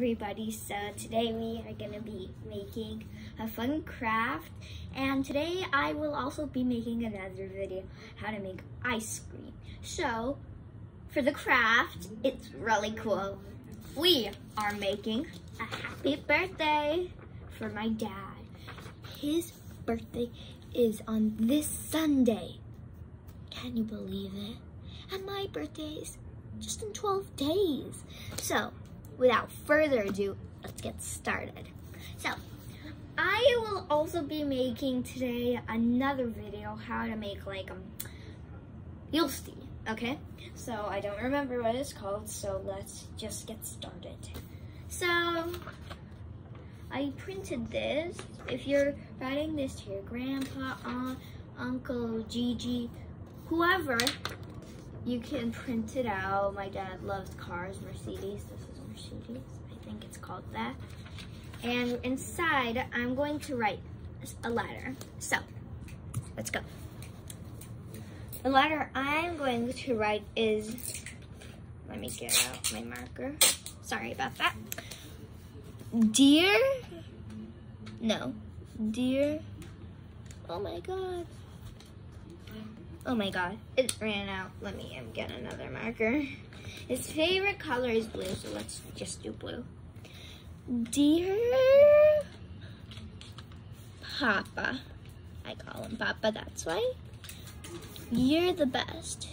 everybody. So today we are gonna be making a fun craft and today I will also be making another video how to make ice cream. So for the craft it's really cool. We are making a happy birthday for my dad. His birthday is on this Sunday. Can you believe it? And my birthday is just in 12 days. So without further ado, let's get started. So, I will also be making today another video how to make like um you'll see, okay? So I don't remember what it's called, so let's just get started. So I printed this. If you're writing this to your grandpa, aunt, uncle, Gigi, whoever, you can print it out. My dad loves cars, Mercedes. I think it's called that. And inside, I'm going to write a letter. So, let's go. The letter I'm going to write is, let me get out my marker. Sorry about that. Dear, no, dear, oh my God. Oh my God, it ran out. Let me get another marker. His favorite color is blue, so let's just do blue. Dear Papa, I call him Papa, that's why. You're the best.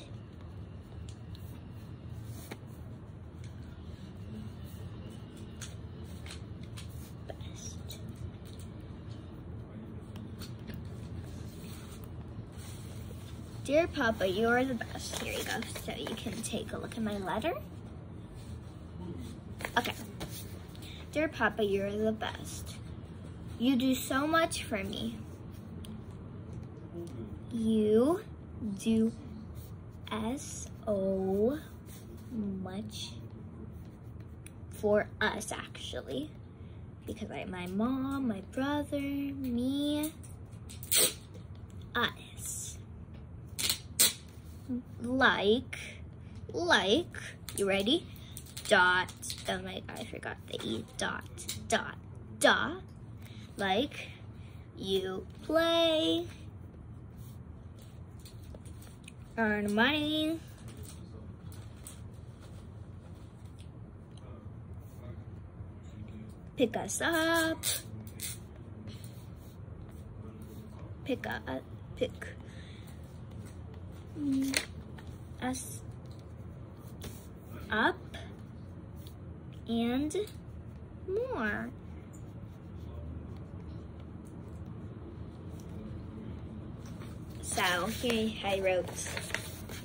Dear Papa, you're the best. Here you go, so you can take a look at my letter. Okay. Dear Papa, you're the best. You do so much for me. You do so much for us, actually. Because my mom, my brother, me, us. Like, like, you ready? Dot, oh my, god, I forgot the E, dot, dot, dot. Like, you play, earn money, pick us up, pick up, pick us up and more. So here I wrote,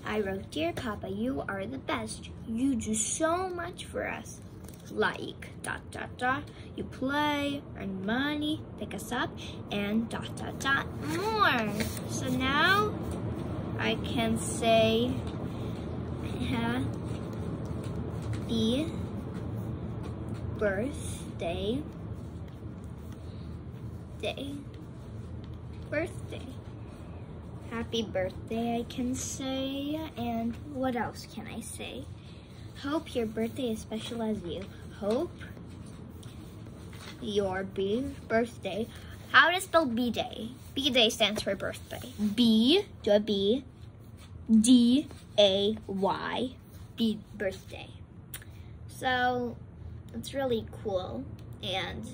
I wrote, Dear Papa, you are the best. You do so much for us. Like, dot, dot, dot. You play, earn money, pick us up, and dot, dot, dot more. So now I can say happy birthday. Day. Birthday. Happy birthday I can say. And what else can I say? Hope your birthday is special as you hope your B birthday. How to spell B day? B day stands for birthday. B do a B D A Y B birthday so it's really cool and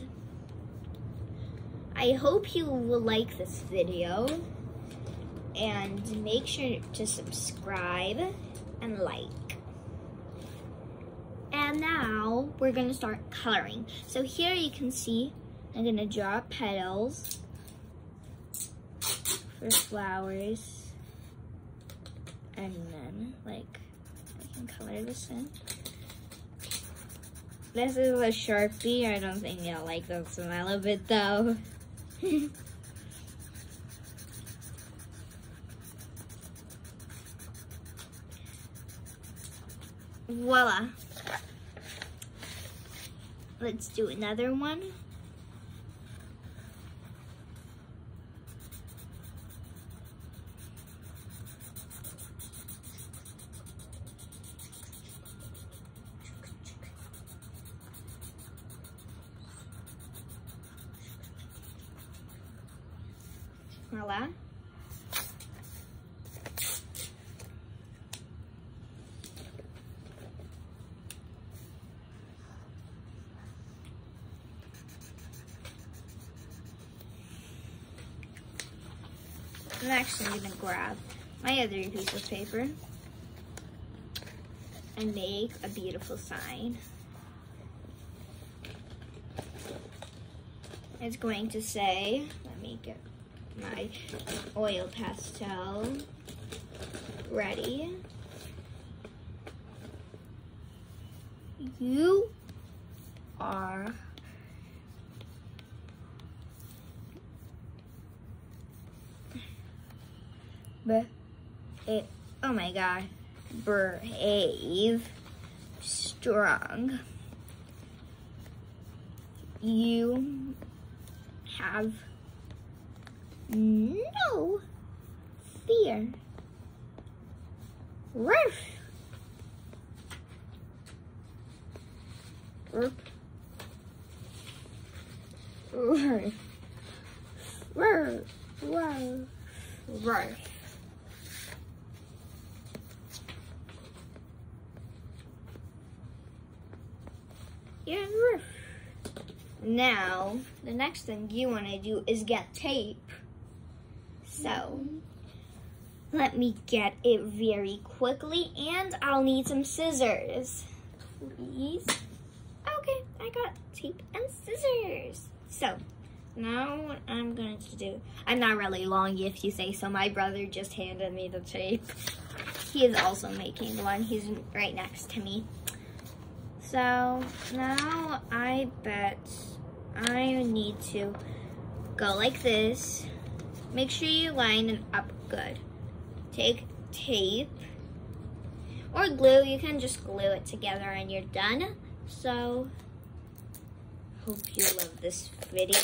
I hope you will like this video and make sure to subscribe and like. And now we're gonna start coloring. So here you can see I'm gonna draw petals for flowers and then like I can color this in. This is a Sharpie. I don't think you'll like the smell of it though. Voila. Let's do another one. I'm actually gonna grab my other piece of paper and make a beautiful sign. It's going to say, let me get my oil pastel ready. You are but it oh my god brave strong you have no fear Ruff. Ruff. Ruff. Ruff. Yeah, roof. Now, the next thing you want to do is get tape. So, let me get it very quickly, and I'll need some scissors. Please. Okay, I got tape and scissors. So, now what I'm going to do, I'm not really long if you say so. My brother just handed me the tape. He is also making one. He's right next to me. So now I bet I need to go like this. Make sure you line it up good. Take tape or glue. You can just glue it together and you're done. So hope you love this video.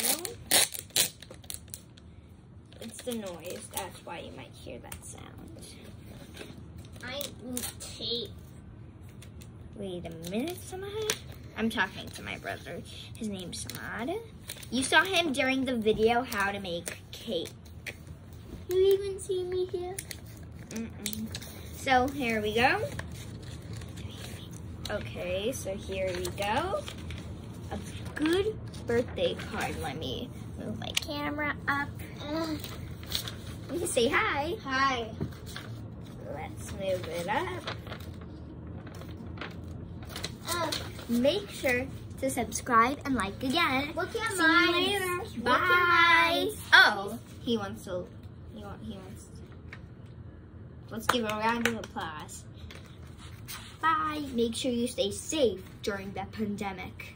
It's the noise. That's why you might hear that sound. I need tape. Wait a minute, Samad. I'm talking to my brother. His name's Samad. You saw him during the video how to make cake. You even see me here? Mm -mm. So here we go. Okay, so here we go. A good birthday card. Let me move my camera up. You can say hi. Hi. Let's move it up. Make sure to subscribe and like again. Look at See mine. you later. Bye. Oh, he wants to. He want. Let's give a round of applause. Bye. Make sure you stay safe during the pandemic.